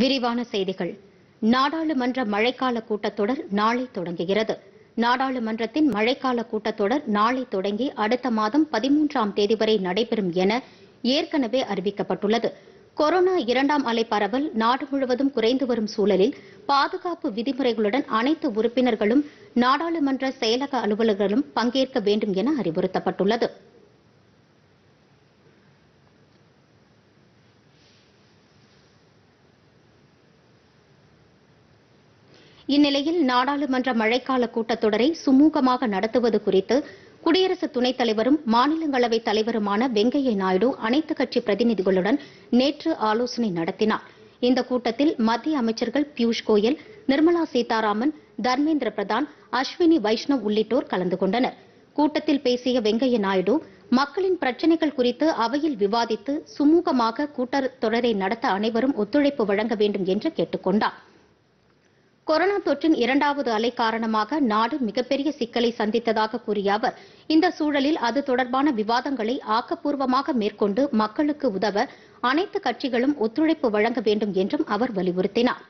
விரிவான செய்திகள். நாடாளுமன்ற மழைக்கால கூட்டத்தொடர் நாளை தொடங்குகிறது. நாடாளுமன்றத்தின் மழைக்கால கூட்டத்தொடர் நாளை தொடங்கி அடுத்த மாதம் பதிமூன்றாம் தேதி வரை நடைபெறும் என ஏற்கனவே அறிவிக்கப்பட்டுள்ளது. கொரோனா இரண்டாம் அலை பரவல் நாடு முழுவதும் குறைந்து வரும் சூழலில் பாதுகாப்பு விதிமுறைகளுடன் அனைத்து உறுப்பினர்களும் நாடாளுமன்ற செயலக அலுவலர்களும் பங்கேற்க வேண்டும் என அறிவுறுத்தப்பட்டுள்ளது. இந்நிலையில் நாடாளுமன்ற மழைக்கால கூட்டத்தொடரை சுமூகமாக நடத்துவது குறித்து குடியரசு துணைத் தலைவரும் மாநிலங்களவை தலைவருமான வெங்கையா நாயுடு அனைத்துக் கட்சி பிரதிநிதிகளுடன் நேற்று ஆலோசனை நடத்தினார். இந்த கூட்டத்தில் மத்திய அமைச்சர்கள் பியூஷ் கோயல் நிர்மலா சீதாராமன் தர்மேந்திர பிரதான் அஸ்வினி வைஷ்ணவ் உள்ளிட்டோர் கலந்து கொண்டனர். கூட்டத்தில் பேசிய வெங்கையா நாயுடு மக்களின் பிரச்சினைகள் குறித்து அவையில் விவாதித்து சுமூகமாக கூட்டத்தொடரை நடத்த அனைவரும் ஒத்துழைப்பு வழங்க வேண்டும் என்று கேட்டுக் கொண்டாா் கொரோனா தொற்றின் இரண்டாவது அலை காரணமாக நாடு மிகப்பெரிய சிக்கலை சந்தித்ததாக கூறிய அவர் இந்த சூழலில் அது தொடர்பான விவாதங்களை ஆக்கப்பூர்வமாக மேற்கொண்டு மக்களுக்கு உதவ அனைத்து கட்சிகளும் ஒத்துழைப்பு வழங்க வேண்டும் என்றும் அவர் வலியுறுத்தினார்.